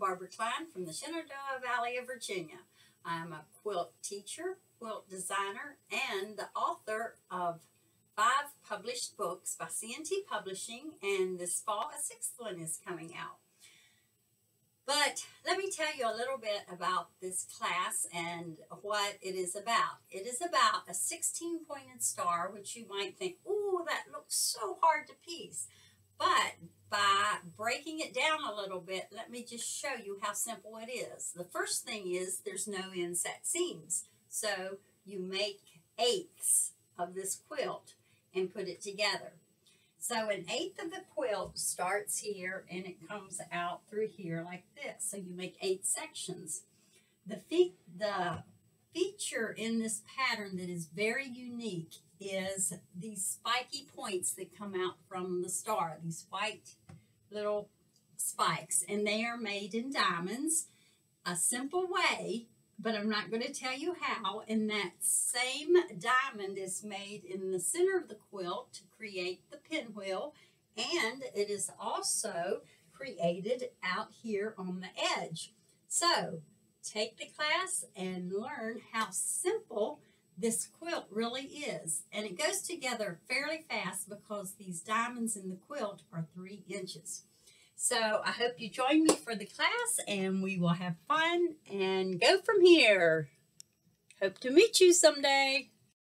Barbara Cline from the Shenandoah Valley of Virginia. I'm a quilt teacher, quilt designer, and the author of five published books by C&T Publishing, and this fall a sixth one is coming out. But let me tell you a little bit about this class and what it is about. It is about a 16-pointed star, which you might think, oh, that looks so hard to piece. But breaking it down a little bit, let me just show you how simple it is. The first thing is there's no inset seams. So you make eighths of this quilt and put it together. So an eighth of the quilt starts here and it comes out through here like this. So you make eight sections. The, fe the feature in this pattern that is very unique is these spiky points that come out from the star, these white little spikes, and they are made in diamonds. A simple way, but I'm not going to tell you how, and that same diamond is made in the center of the quilt to create the pinwheel, and it is also created out here on the edge. So take the class and learn how simple this quilt really is. And it goes together fairly fast because these diamonds in the quilt are three inches. So I hope you join me for the class and we will have fun and go from here. Hope to meet you someday.